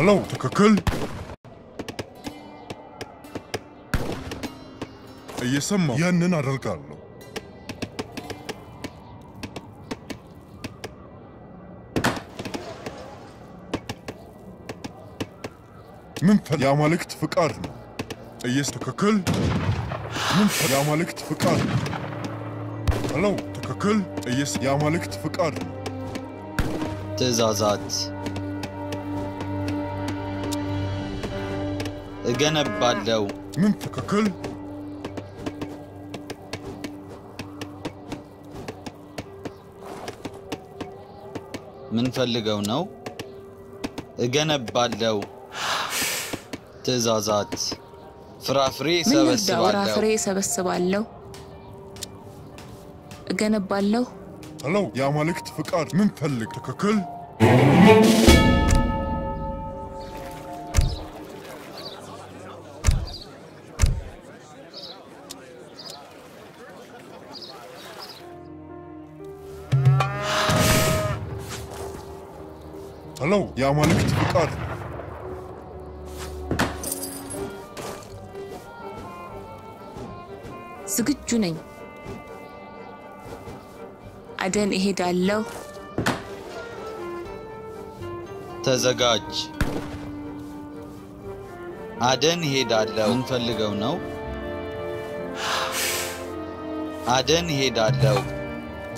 ሄሎ፣ ትክክል። እየሰማሁ ያንን አደርጋለሁ። ምን ፈል የአማልክት ፍቃድ ነው። እየስ ትክክል። ምን ፈል የአማልክት ፍቃድ ነው። ሄሎ፣ ትክክል። እየስ የአማልክት ፍቃድ ነው። ትእዛዛት እገነባለው ምን ትክክል። ምን ፈልገው ነው? እገነባለው ትእዛዛት ፍራፍሬ? ሰበስባለሁ ፍራፍሬ እሰበስባለሁ፣ እገነባለሁ። ሄሎ፣ የአማልክት ፍቃድ ምን ፈልግ። ትክክል። የአማልክት ፍቃድ ዝግጁ ነኝ። አደን እሄዳለሁ። ተዘጋጅ። አደን ሄዳለሁ። ምን ፈልገው ነው? አደን ሄዳለሁ።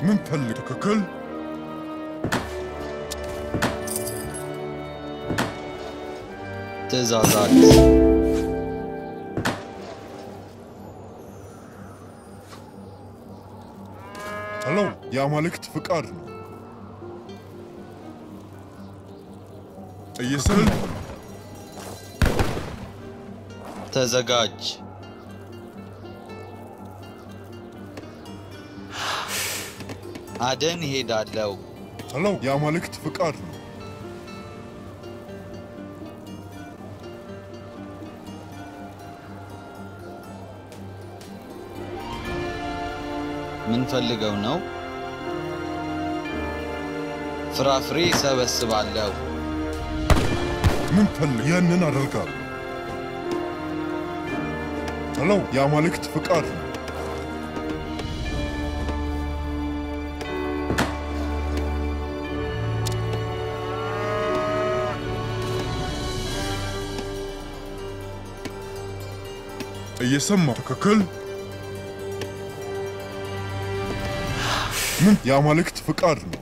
ምን ፈልግ። ትክክል። ትእዛዛት ሄሎ፣ የአማልክት ፍቃድ ነው። ነው። ተዘጋጅ። አደን ሄዳለሁ። ሄሎ፣ የአማልክት ፍቃድ ነው። ምን ፈልገው ነው? ፍራፍሬ ሰበስባለሁ። ምን ፈልግ። ያንን አደርጋለሁ። ሄሎ፣ የአማልክት ፍቃድ ነው። እየሰማሁ ትክክል። ምን የአማልክት ፍቃድ ነው።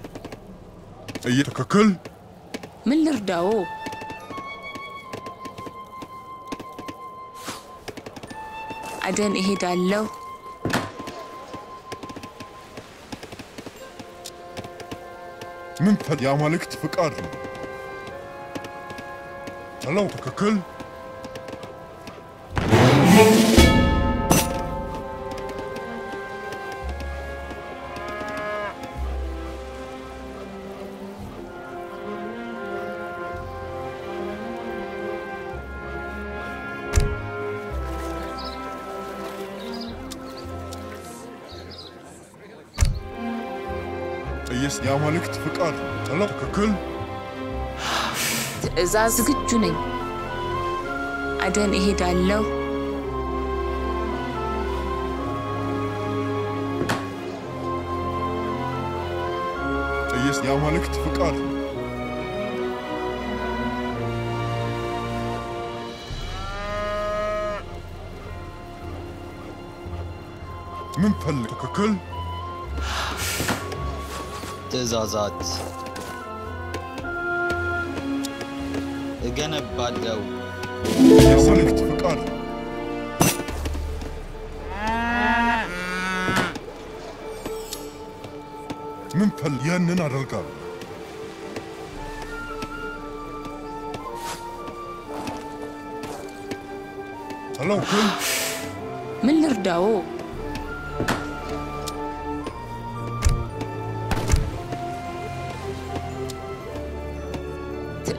እየ ትክክል። ምን ልርዳው? አደን እሄዳለሁ። ምን የአማልክት ፍቃድ ነው። ሄሎ፣ ትክክል። የአማልክት ፍቃድ ሄሎ፣ ትክክል። ትእዛዝ ዝግጁ ነኝ። አደን እሄዳለሁ። እየስ የአማልክት ፍቃድ ምን ፈልግ። ትክክል። ትእዛዛት እገነባለሁ። የአማልክት ፍቃድ ምን ፈልግ። ያንን አደርጋለሁ። ምን ልርዳው?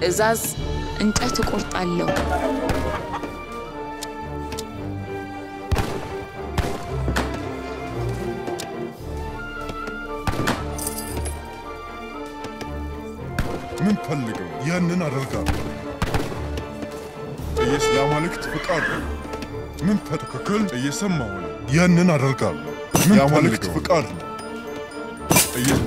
ትእዛዝ እንጨት እቆርጣለሁ። ምን ፈልገው? ያንን አደርጋለሁ። የአማልክት ፍቃድ ነው። ምን ትክክል እየሰማሁ ነው። ያንን አደርጋለሁ። የአማልክት ፍቃድ ነው። ኢየስ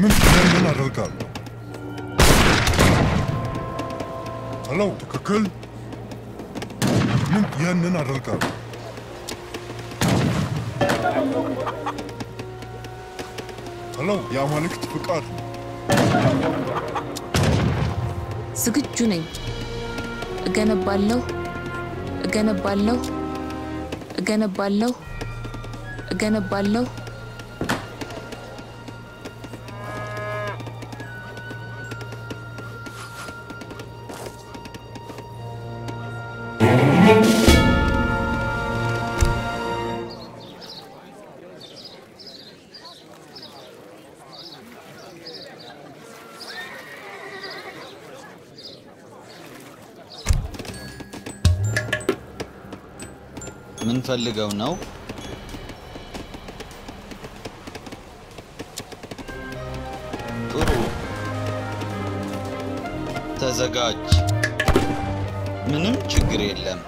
ምን ያንን አደርጋለሁ። ሄሎ ትክክል ምን ያንን አደርጋለሁ። ሄሎ የአማልክት ፍቃድ ነው። ዝግጁ ነኝ። እገነባለሁ፣ እገነባለሁ፣ እገነባለሁ፣ እገነባለሁ። ምን ፈልገው ነው? ጥሩ ተዘጋጅ። ምንም ችግር የለም።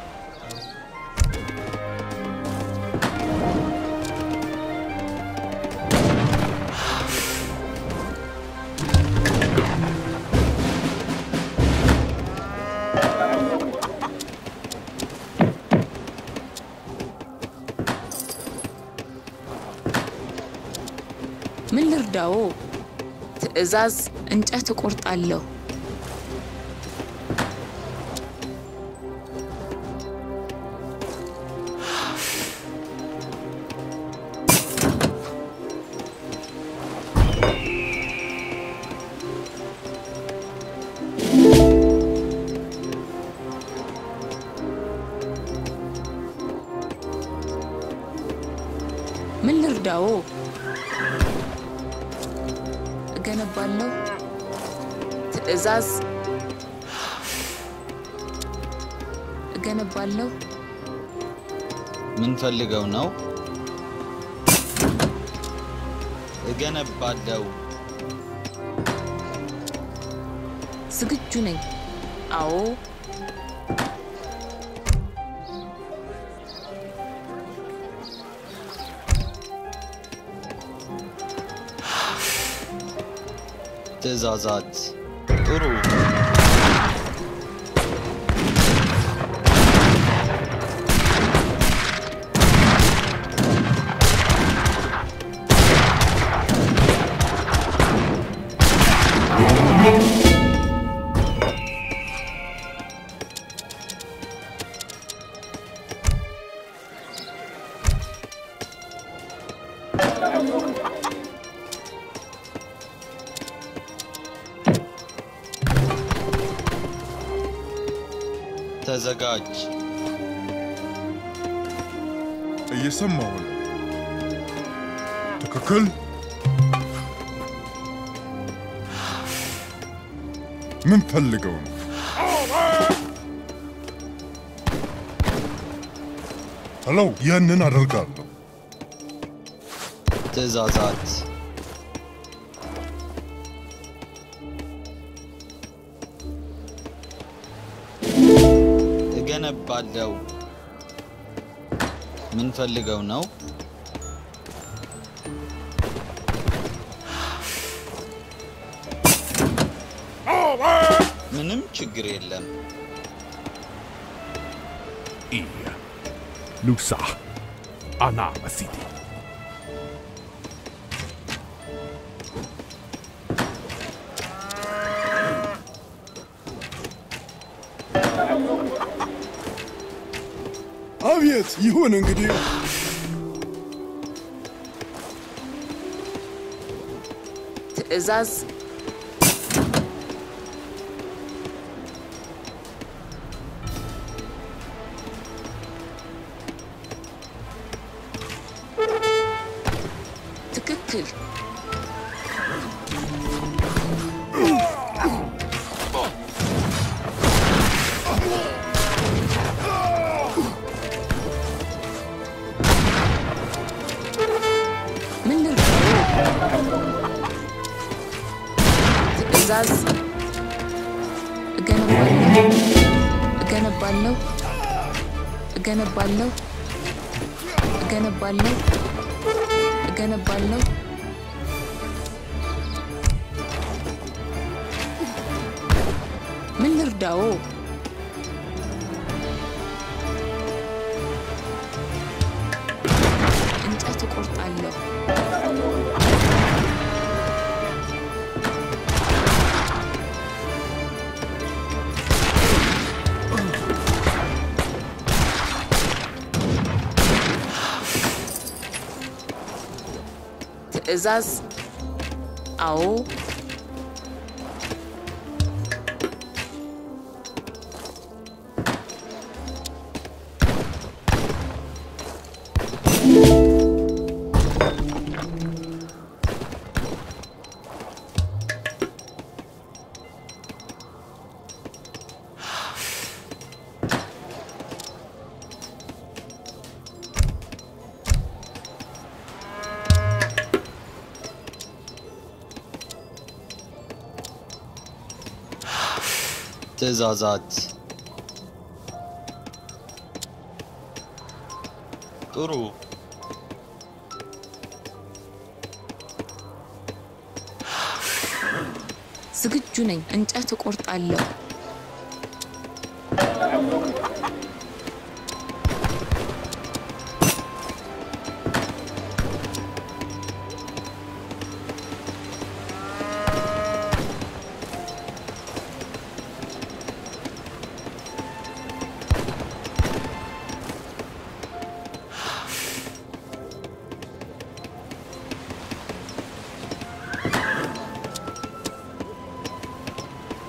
ልርዳዎ? ትዕዛዝ እንጨት እቆርጣለሁ። ምን ልርዳዎ? እገነባለሁ። ትዕዛዝ እገነባለሁ። ምን ፈልገው ነው? እገነባለሁ። ዝግጁ ነኝ። አዎ ትዕዛዛት ነው። ትክክል ምን ፈልገው ነው? ሄሎ ያንን አደርጋለሁ። ትዕዛዛት እገነባለሁ። ምን ፈልገው ነው? ምንም ችግር የለም። Iya. Lusa. Anama City. አቤት! ይሁን እንግዲህ! ትዕዛዝ እገነባለሁ እገነባለሁ እገነባለሁ እገነባለሁ ምን ልርዳዎ? እንጨት እቆርጣለሁ። ትዕዛዝ አዎ ትዕዛዛት ጥሩ ዝግጁ ነኝ። እንጨት እቆርጣለሁ።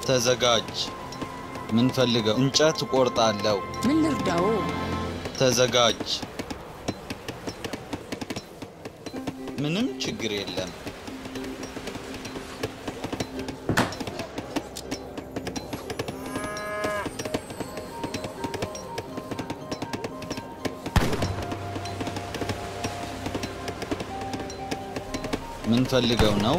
ተዘጋጅ። ምን ፈልገው? እንጨት እቆርጣለሁ። ምን ልርዳዎ? ተዘጋጅ። ምንም ችግር የለም። ምን ፈልገው ነው?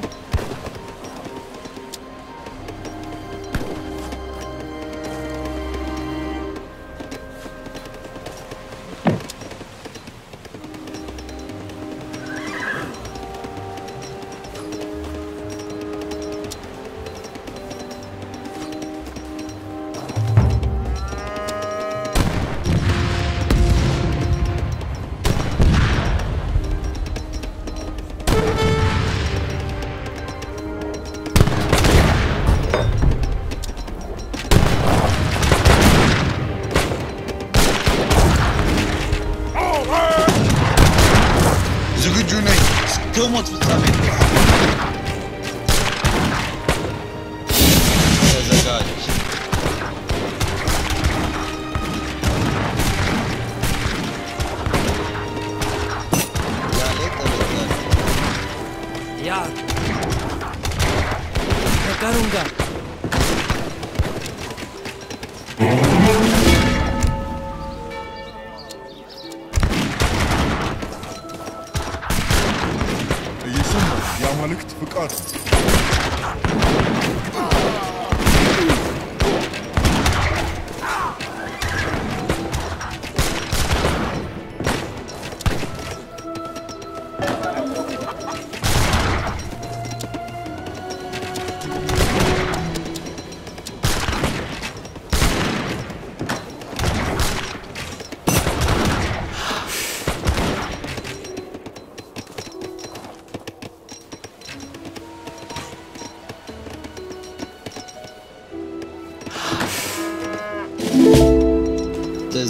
ዝግጁ ነኝ። እስከ ሞት ፍጻሜ ድረስ ተዘጋጅ።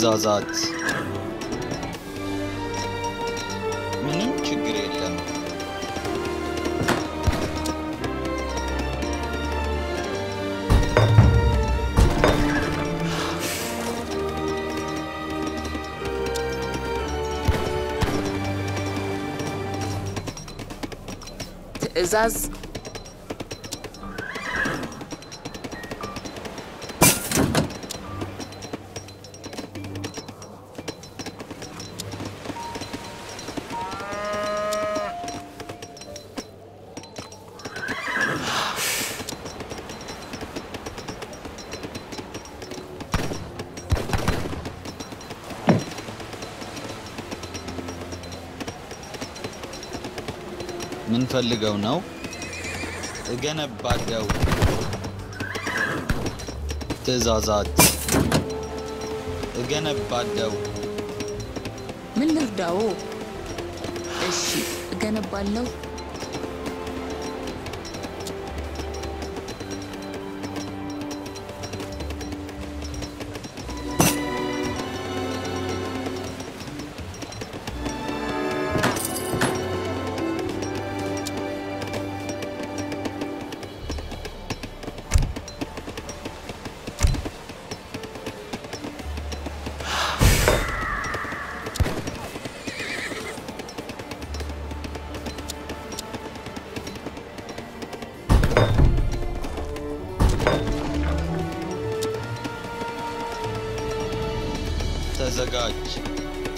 ትዕዛዛት ምንም ችግር የለም። ትዕዛዝ ምን ፈልገው ነው? እገነባለው። ትእዛዛት እገነባለው። ምን ልርዳዎ? እሺ እገነባለሁ።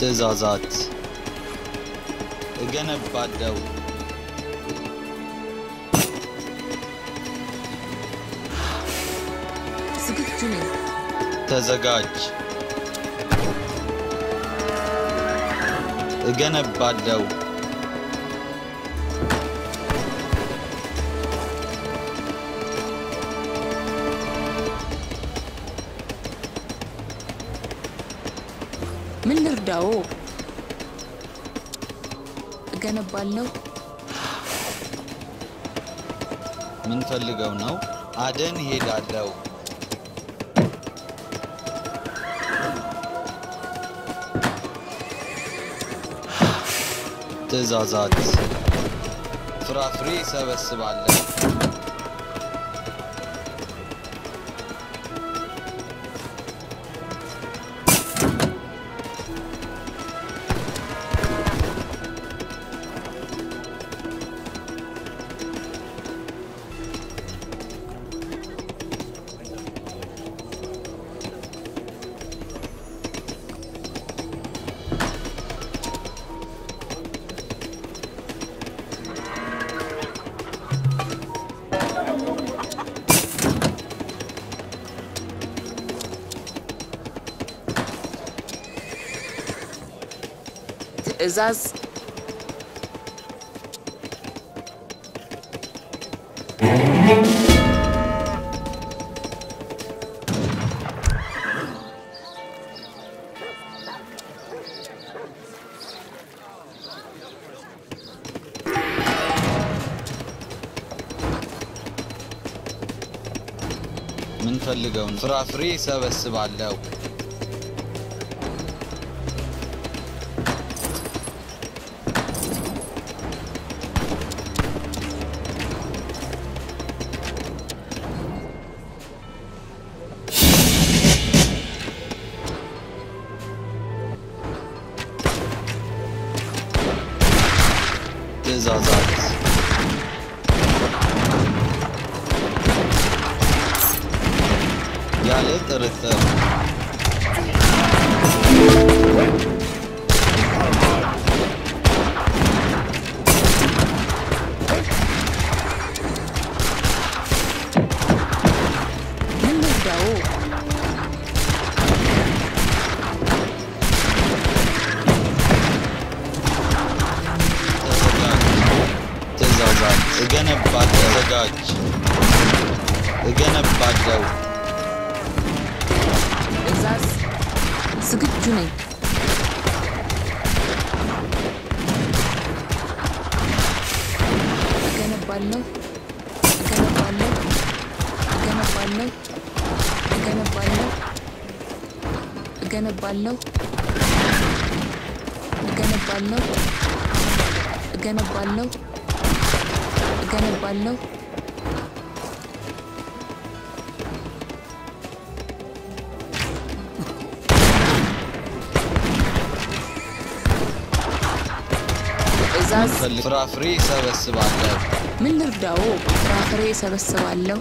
ትእዛዛት እገነባለሁ። ተዘጋጅ፣ እገነባለው። ምን ልርዳዎ? እገነባለሁ። ምን ፈልገው ነው? አደን ሄዳለው። ትእዛዛት ፍራፍሬ ሰበስባለሁ። الإزاز من فلقون فرع فريسة بس بعلاوي يا ليت ارثر We're gonna back the gonna out. Junaid. Again a bundle. Again a bundle. Again a bundle. Again a bundle. Again a bundle. Again a bundle. Again a bundle. Again a bundle. ትዕዛዝ ፍራፍሬ ሰበስባለሁ። ምን ልርዳዎ? ፍራፍሬ እሰበስባለሁ።